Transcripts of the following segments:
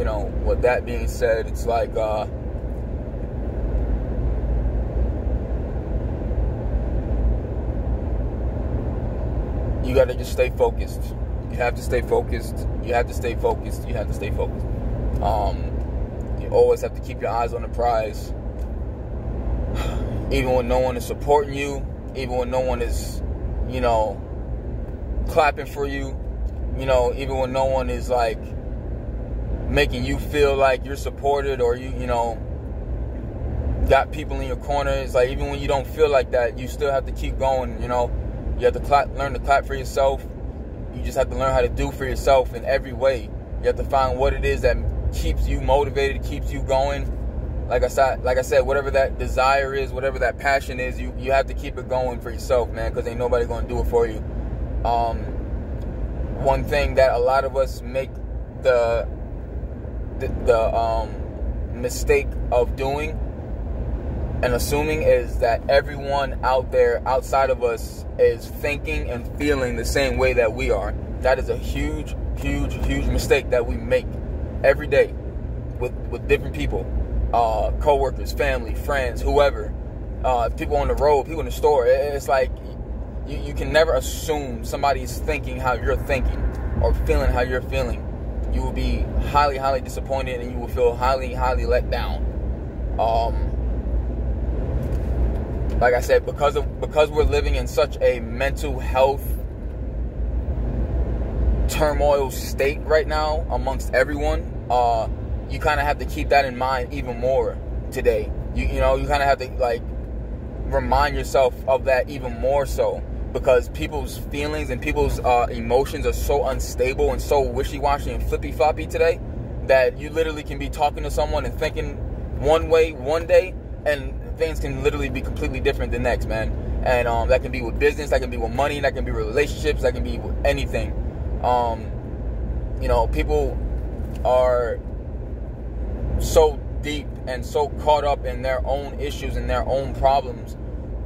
you know, with that being said, it's like, uh, you got to just stay focused. You have to stay focused. You have to stay focused. You have to stay focused. Um, you always have to keep your eyes on the prize. Even when no one is supporting you, even when no one is, you know, clapping for you, you know, even when no one is like making you feel like you're supported or you, you know, got people in your corner. It's like even when you don't feel like that, you still have to keep going, you know. You have to clap, learn to clap for yourself. You just have to learn how to do for yourself in every way. You have to find what it is that keeps you motivated, keeps you going. Like I said, like I said, whatever that desire is, whatever that passion is, you, you have to keep it going for yourself, man, because ain't nobody gonna do it for you. Um, one thing that a lot of us make the the, the um, mistake of doing and assuming is that everyone out there outside of us is thinking and feeling the same way that we are. That is a huge, huge, huge mistake that we make every day with with different people, uh, coworkers, family, friends, whoever, uh, people on the road, people in the store. It's like you, you can never assume somebody's thinking how you're thinking or feeling how you're feeling. You will be highly, highly disappointed, and you will feel highly, highly let down. Um, like I said, because of because we're living in such a mental health turmoil state right now amongst everyone, uh, you kind of have to keep that in mind even more today. You you know you kind of have to like remind yourself of that even more so because people's feelings and people's uh, emotions are so unstable and so wishy-washy and flippy-floppy today that you literally can be talking to someone and thinking one way one day and things can literally be completely different the next, man. And um, that can be with business, that can be with money, that can be with relationships, that can be with anything. Um, you know, people are so deep and so caught up in their own issues and their own problems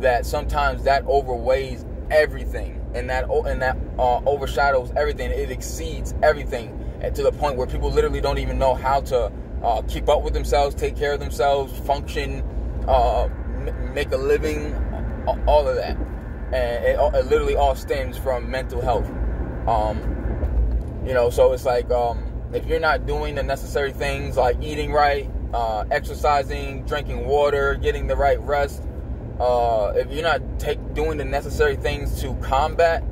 that sometimes that overweighs everything and that and that uh, overshadows everything. It exceeds everything to the point where people literally don't even know how to uh, keep up with themselves, take care of themselves, function uh, make a living, all of that. And it, it, literally all stems from mental health. Um, you know, so it's like um, if you're not doing the necessary things like eating right, uh, exercising, drinking water, getting the right rest, uh, if you're not take doing the necessary things to combat,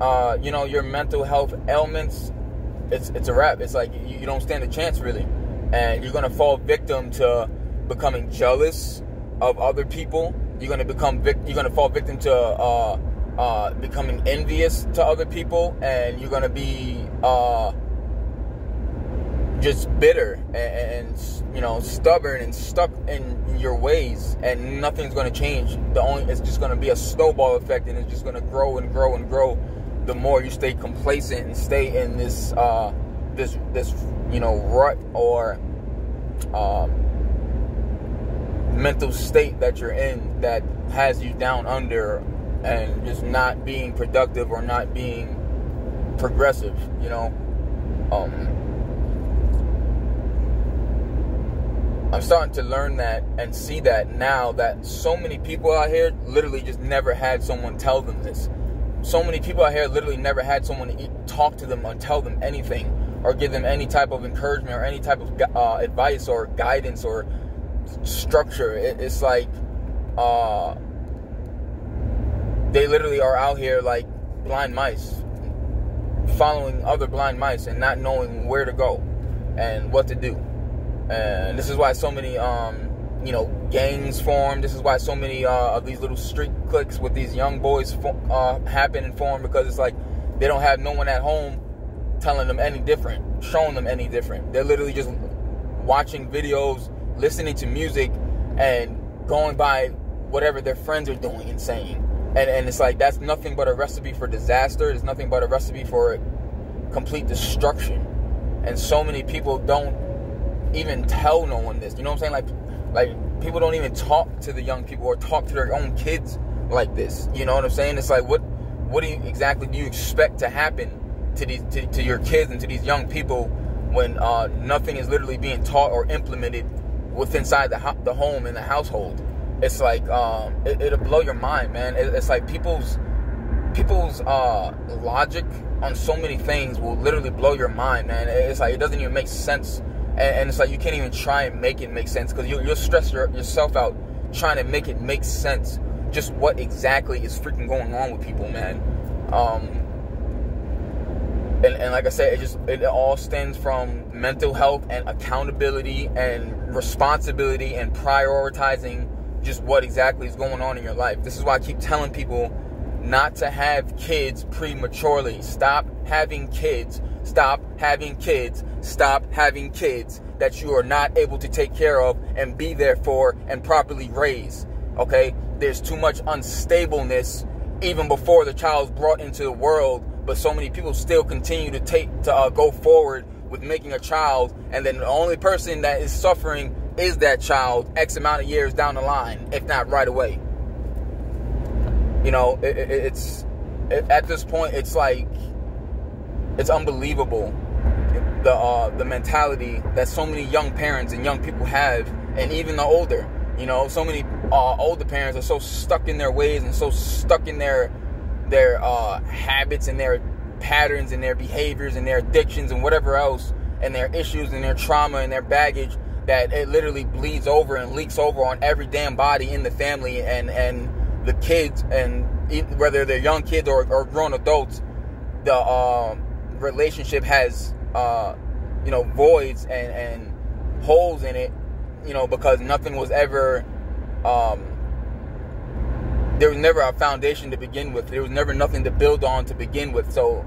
uh, you know, your mental health ailments, it's it's a wrap. It's like you, you don't stand a chance really, and you're gonna fall victim to becoming jealous of other people. You're gonna become vic- you're gonna fall victim to uh, uh, becoming envious to other people, and you're gonna be uh, just bitter and, and, you know stubborn and stuck in your ways, and nothing's gonna change. The only it's just gonna be a snowball effect, and it's just gonna grow and grow and grow. The more you stay complacent and stay in this uh, this this you know rut or um, mental state that you're in that has you down under and just not being productive or not being progressive, you know. Um, I'm starting to learn that and see that now that so many people out here literally just never had someone tell them this. So many people out here literally never had someone talk to them or tell them anything or give them any type of encouragement or any type of uh, advice or guidance or structure. It, it's like uh, they literally are out here like blind mice, following other blind mice and not knowing where to go and what to do. And this is why so many, um, you know, gangs form. This is why so many uh, of these little street cliques with these young boys uh, happen and form because it's like they don't have no one at home telling them any different, showing them any different. They're literally just watching videos listening to music and going by whatever their friends are doing and saying. And, and it's like that's nothing but a recipe for disaster. It's nothing but a recipe for complete destruction. And so many people don't even tell no one this. You know what I'm saying? Like like people don't even talk to the young people or talk to their own kids like this. You know what I'm saying? It's like what what do you exactly do you expect to happen to these to, to your kids and to these young people when uh, nothing is literally being taught or implemented within inside the, ho- the home and the household. It's like um, it, will blow your mind, man. It, it's like people's people's uh, logic on so many things will literally blow your mind, man. It's like it doesn't even make sense, and, and it's like you can't even try and make it make sense because you, you'll stress your, yourself out trying to make it make sense. Just what exactly is freaking going on with people, man. Um, and, and like I said, it just it all stems from mental health and accountability and responsibility and prioritizing just what exactly is going on in your life. This is why I keep telling people not to have kids prematurely. Stop having kids. Stop having kids. Stop having kids that you are not able to take care of and be there for and properly raise. Okay? There's too much unstableness even before the child's brought into the world but so many people still continue to take to uh, go forward with making a child, and then the only person that is suffering is that child X amount of years down the line, if not right away. You know, it, it, it's it, at this point, it's like it's unbelievable the uh, the mentality that so many young parents and young people have, and even the older. You know, so many uh, older parents are so stuck in their ways and so stuck in their their uh, habits and their patterns and their behaviors and their addictions and whatever else and their issues and their trauma and their baggage that it literally bleeds over and leaks over on every damn body in the family and and the kids and whether they're young kids or, or grown adults the uh, relationship has uh, you know voids and and holes in it you know because nothing was ever um, there was never a foundation to begin with. There was never nothing to build on to begin with. So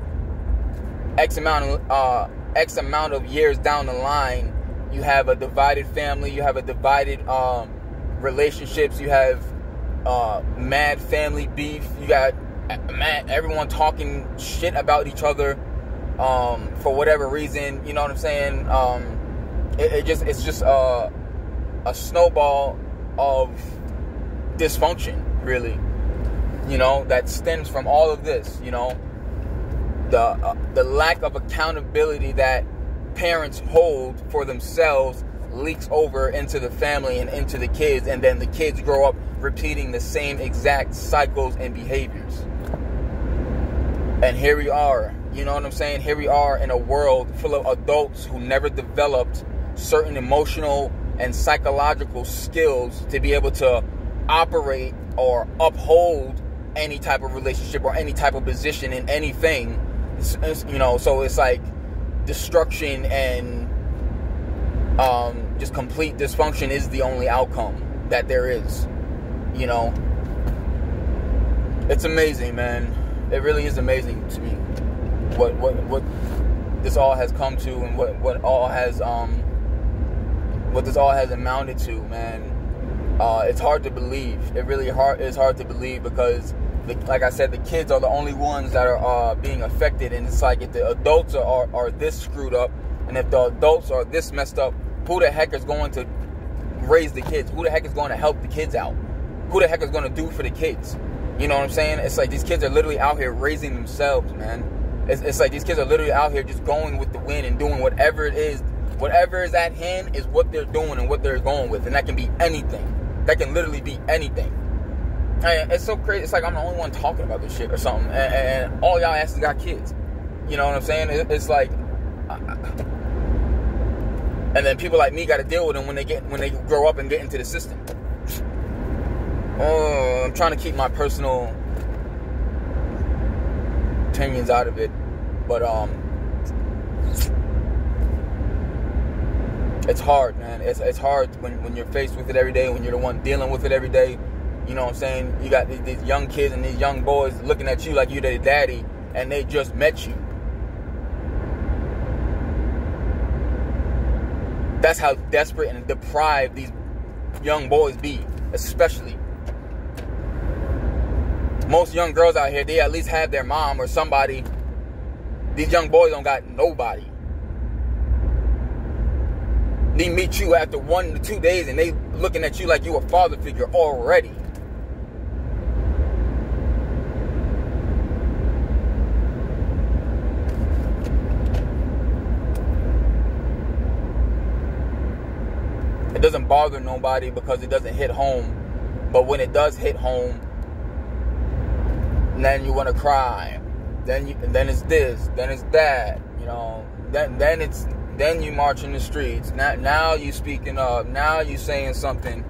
X amount of uh, X amount of years down the line, you have a divided family, you have a divided um, relationships, you have uh, mad family beef, you got mad everyone talking shit about each other um, for whatever reason. You know what I'm saying? Um, it, it, just it's just a, a snowball of dysfunction really, you know, that stems from all of this, you know, the uh, the lack of accountability that parents hold for themselves leaks over into the family and into the kids, and then the kids grow up repeating the same exact cycles and behaviors. And here we are, you know what I'm saying? Here we are in a world full of adults who never developed certain emotional and psychological skills to be able to operate or uphold any type of relationship or any type of position in anything. It's, it's, you know, so it's like destruction and um, just complete dysfunction is the only outcome that there is. You know, it's amazing, man. It really is amazing to me what what what this all has come to and what what all has um what this all has amounted to, man uh, it's hard to believe. It really hard is hard to believe because, the, like I said, the kids are the only ones that are uh, being affected, and it's like if the adults are, are, are this screwed up, and if the adults are this messed up, who the heck is going to raise the kids? Who the heck is going to help the kids out? Who the heck is going to do for the kids? You know what I'm saying? It's like these kids are literally out here raising themselves, man. It's, it's like these kids are literally out here just going with the wind and doing whatever it is, whatever is at hand is what they're doing and what they're going with, and that can be anything. That can literally be anything. And it's so crazy. It's like I'm the only one talking about this shit or something. And, and all y'all asses got kids. You know what I'm saying? it's like, and then people like me got to deal with them when they get when they grow up and get into the system. Oh, I'm trying to keep my personal opinions out of it, but um, it's hard, man. It's, it's hard when, when you're faced with it every day, when you're the one dealing with it every day. You know what I'm saying? You got these, these young kids and these young boys looking at you like you're their daddy, and they just met you. That's how desperate and deprived these young boys be, especially. Most young girls out here, they at least have their mom or somebody. These young boys don't got nobody. They meet you after one to two days and they looking at you like you a father figure already. Bother nobody because it doesn't hit home. But when it does hit home, then you want to cry. Then you, then it's this, then it's that. You know, then then it's then you march in the streets. Now now you speaking up. Now you saying something.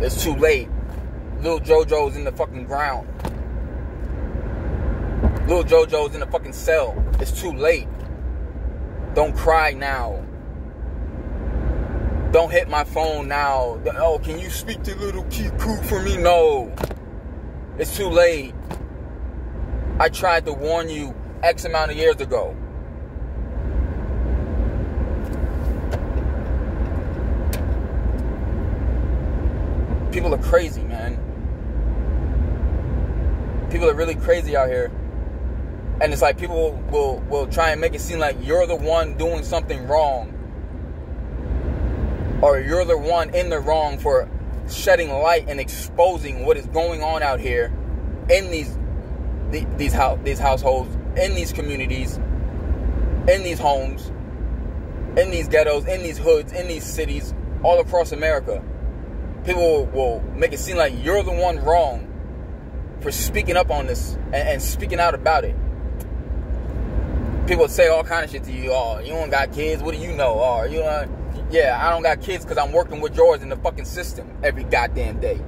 It's too late. Little JoJo's in the fucking ground. Little JoJo's in the fucking cell. It's too late. Don't cry now. Don't hit my phone now. Oh, can you speak to little Kiku for me? No. It's too late. I tried to warn you X amount of years ago. People are crazy, man. People are really crazy out here. And it's like people will will try and make it seem like you're the one doing something wrong or you're the one in the wrong for shedding light and exposing what is going on out here in these these house these households, in these communities, in these homes, in these ghettos, in these hoods, in these cities, all across America. People will, make it seem like you're the one wrong for speaking up on this and, and speaking out about it. People say all kind of shit to you. Oh, you don't got kids. What do you know? Oh, you know yeah, I don't got kids because I'm working with yours in the fucking system every goddamn day.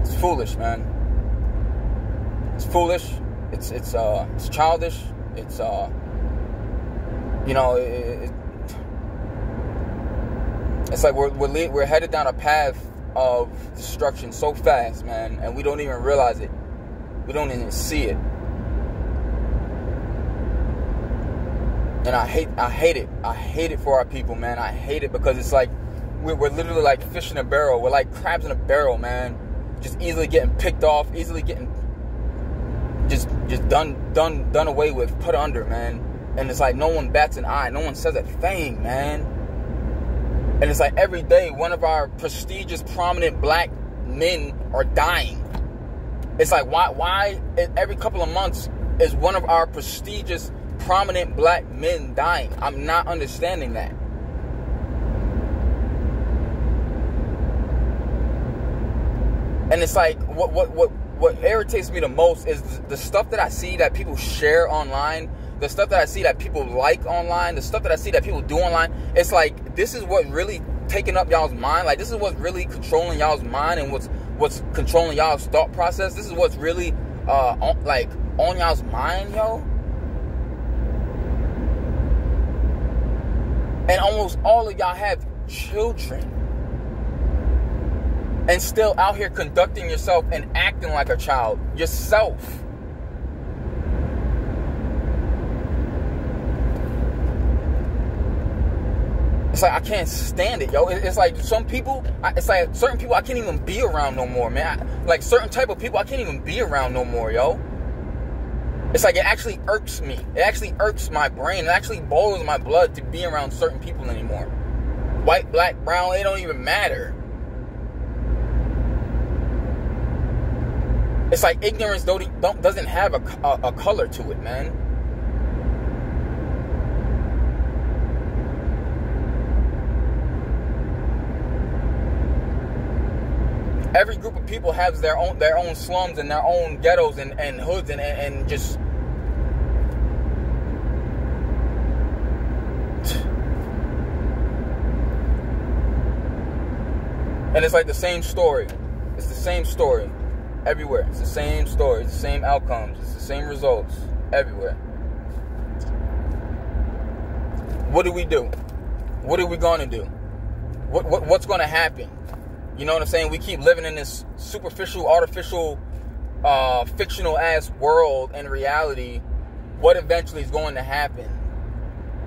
It's foolish, man. It's foolish. It's it's uh it's childish. It's uh you know it, it, it's like we're we're, we're headed down a path of destruction so fast, man, and we don't even realize it. We don't even see it. And I hate, I hate it. I hate it for our people, man. I hate it because it's like we're, we're literally like fish in a barrel. We're like crabs in a barrel, man. Just easily getting picked off, easily getting just just done done done away with, put under, man. And it's like no one bats an eye, no one says a thing, man. And it's like every day, one of our prestigious, prominent black men are dying. It's like, why, why every couple of months is one of our prestigious, prominent black men dying? I'm not understanding that. And it's like, what, what, what, what irritates me the most is the stuff that I see that people share online the stuff that I see that people like online, the stuff that I see that people do online, it's like this is what really taking up y'all's mind. Like this is what's really controlling y'all's mind and what's what's controlling y'all's thought process. This is what's really uh on, like on y'all's mind, yo. And almost all of y'all have children. And still out here conducting yourself and acting like a child yourself. It's like I can't stand it, yo. It's like some people, it's like certain people I can't even be around no more, man. like certain type of people I can't even be around no more, yo. It's like it actually irks me. It actually irks my brain. It actually boils my blood to be around certain people anymore. White, black, brown, it don't even matter. It's like ignorance don't, don't doesn't have a, a, a color to it, man. Every group of people has their own their own slums and their own ghettos and, and hoods and, and, and just and it's like the same story. It's the same story everywhere. It's the same story. It's the same outcomes. It's the same results everywhere. What do we do? What are we going to do? What, what what's going to happen you know what I'm saying? We keep living in this superficial, artificial, uh, fictional ass world and reality. What eventually is going to happen?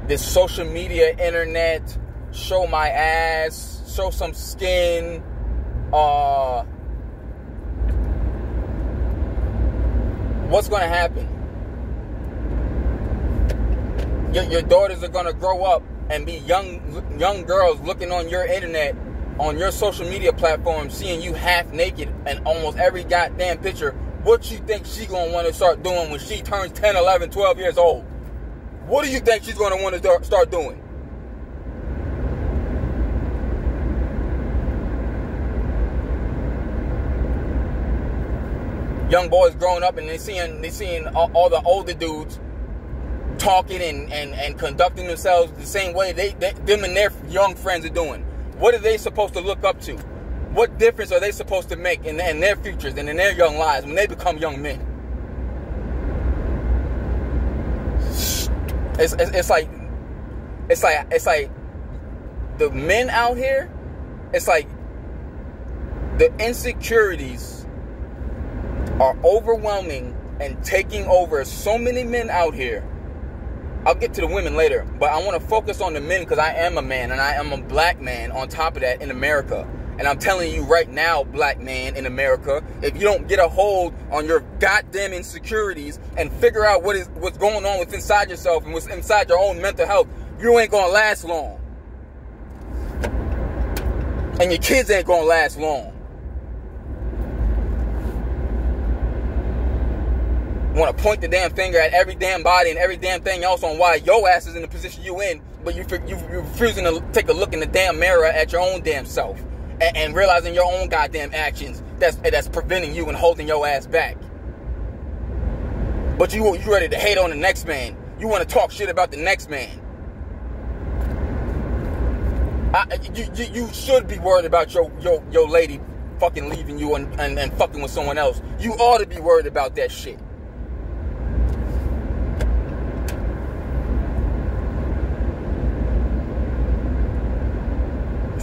This social media, internet, show my ass, show some skin, uh, what's going to happen? Your, your daughters are going to grow up and be young young girls looking on your internet on your social media platform seeing you half naked and almost every goddamn picture, what you think she gonna want to start doing when she turns 10, 11, 12 years old? What do you think she's gonna want to start doing? young boys growing up and they seeing they seeing all, all, the older dudes talking and, and, and conducting themselves the same way they, they them and their young friends are doing. What are they supposed to look up to? What difference are they supposed to make in, in their futures and in their young lives when they become young men? It's, it's, it's like it's like it's like the men out here. It's like the insecurities are overwhelming and taking over so many men out here. I'll get to the women later, but I want to focus on the men because I am a man and I am a black man on top of that in America. And I'm telling you right now, black man in America, if you don't get a hold on your goddamn insecurities and figure out what is what's going on with inside yourself and what's inside your own mental health, you ain't gonna last long. And your kids ain't gonna last long. Want to point the damn finger at every damn body and every damn thing else on why your ass is in the position you in, but you you you're refusing to take a look in the damn mirror at your own damn self and, and realizing your own goddamn actions that's that's preventing you and holding your ass back. But you you ready to hate on the next man? You want to talk shit about the next man? I, you, you, you should be worried about your your your lady fucking leaving you and, and, and fucking with someone else. You ought to be worried about that shit.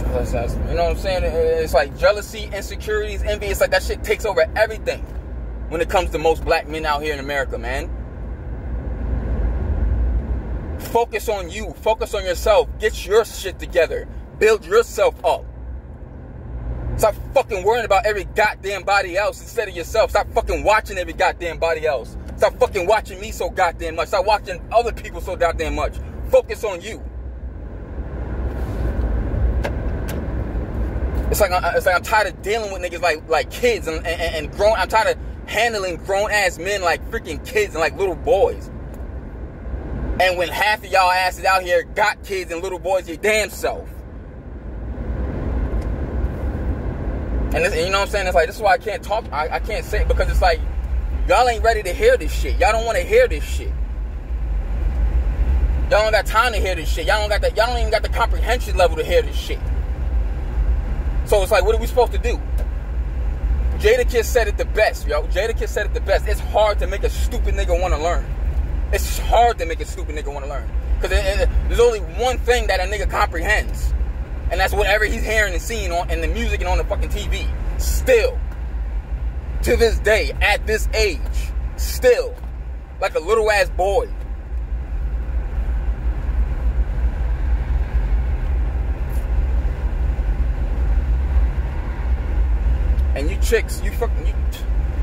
You know what I'm saying? It's like jealousy, insecurities, envy. It's like that shit takes over everything when it comes to most black men out here in America, man. Focus on you. Focus on yourself. Get your shit together. Build yourself up. Stop fucking worrying about every goddamn body else instead of yourself. Stop fucking watching every goddamn body else. Stop fucking watching me so goddamn much. Stop watching other people so goddamn much. Focus on you. It's like uh, it's like I'm tired of dealing with niggas like like kids and, and, and grown. I'm tired of handling grown ass men like freaking kids and like little boys. And when half of y'all asses out here got kids and little boys, your damn self. And, this, and, you know what I'm saying? It's like this is why I can't talk. I, I can't say it because it's like y'all ain't ready to hear this shit. Y'all don't want to hear this shit. Y'all don't got time to hear this shit. Y'all don't got that. Y'all don't even got the comprehension level to hear this shit. So it's like, what are we supposed to do? Jadakiss said it the best, yo. Jadakiss said it the best. It's hard to make a stupid nigga want to learn. It's hard to make a stupid nigga want to learn. Because there's only one thing that a nigga comprehends. And that's whatever he's hearing and seeing on in the music and on the fucking TV. Still. To this day, at this age, still. Like a little ass boy. Chicks, you fucking you,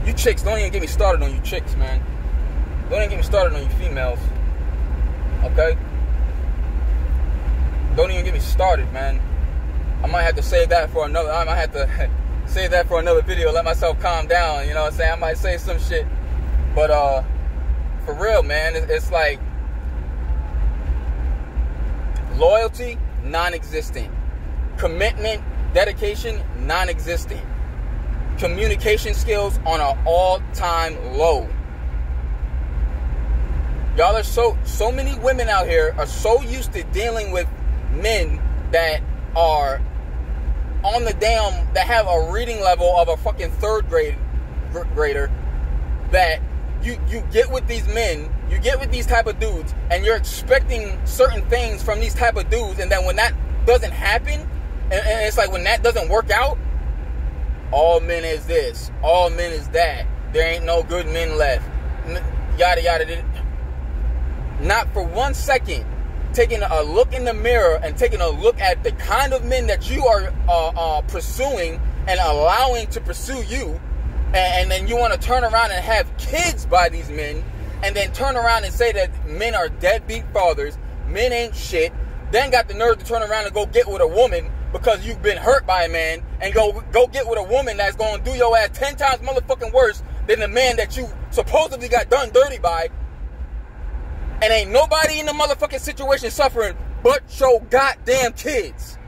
you chicks, don't even get me started on you chicks, man. Don't even get me started on you females. Okay? Don't even get me started, man. I might have to save that for another. I might have to save that for another video. Let myself calm down. You know what I'm saying? I might say some shit, but uh, for real, man, it's, it's like loyalty non-existent, commitment, dedication non-existent communication skills on an all-time low. Y'all are so so many women out here are so used to dealing with men that are on the damn that have a reading level of a fucking third grade grader that you you get with these men you get with these type of dudes and you're expecting certain things from these type of dudes and then when that doesn't happen and, and it's like when that doesn't work out all men is this, all men is that. There ain't no good men left. Yada yada. Not for one second taking a look in the mirror and taking a look at the kind of men that you are uh, uh, pursuing and allowing to pursue you, and, and then you want to turn around and have kids by these men, and then turn around and say that men are deadbeat fathers, men ain't shit, then got the nerve to turn around and go get with a woman because you've been hurt by a man and go go get with a woman that's to do your ass 10 times motherfucking worse than the man that you supposedly got done dirty by. And ain't nobody in the motherfucking situation suffering but your goddamn kids.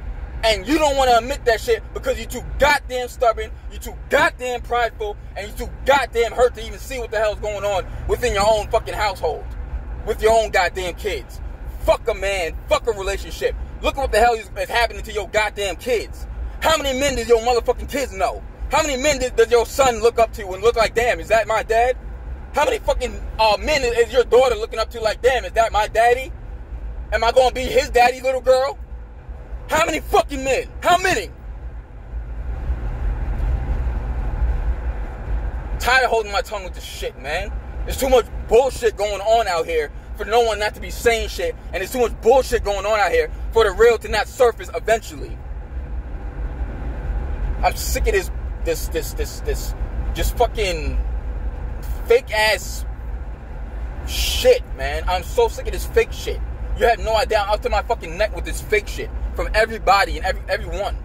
And you don't want to admit that shit because you're too goddamn stubborn, you're too goddamn prideful, and you're too goddamn hurt to even see what the hell's going on within your own fucking household. With your own goddamn kids. Fuck a man, fuck a relationship. Look what the hell is happening to your goddamn kids. How many men does your motherfucking kids know? How many men does your son look up to and look like, damn, is that my dad? How many fucking uh, men is your daughter looking up to like, damn, is that my daddy? Am I gonna be his daddy, little girl? How many fucking men? How many? Tired of holding my tongue with this shit, man. There's too much bullshit going on out here for no one not to be saying shit, and there's too much bullshit going on out here for the real to not surface eventually. I'm sick of this, this, this, this, this, just fucking fake ass shit, man. I'm so sick of this fake shit. You have no idea. I'm up to my fucking neck with this fake shit from everybody and every everyone.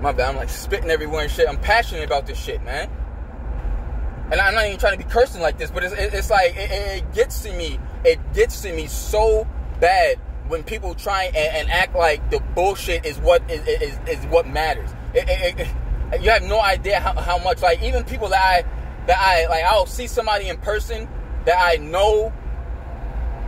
My bad. I'm like spitting everywhere and shit. I'm passionate about this shit, man and I'm not even trying to be cursing like this, but it's, it's like it, it, gets to me. It gets to me so bad when people try and, and act like the bullshit is what is, is, is what matters. It, you have no idea how, how much like even people that I that I like I'll see somebody in person that I know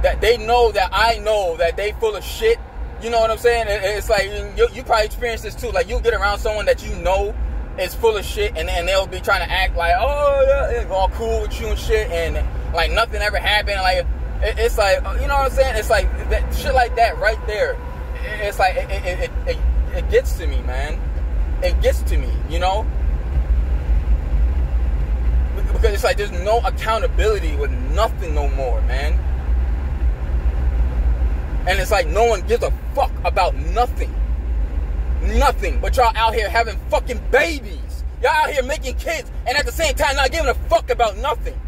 that they know that I know that they full of shit. You know what I'm saying? It's like you, you probably experience this too. Like you get around someone that you know is full of shit, and then they'll be trying to act like, oh, yeah, it's all cool with you and shit, and like nothing ever happened. Like it's like, you know what I'm saying? It's like that shit like that right there. It's like it, it, it, it, it gets to me, man. It gets to me, you know. Because it's like there's no accountability with nothing no more, man. And it's like no one gives a fuck about nothing nothing, but y'all out here having fucking babies. Y'all out here making kids, and at the same time not giving a fuck about nothing.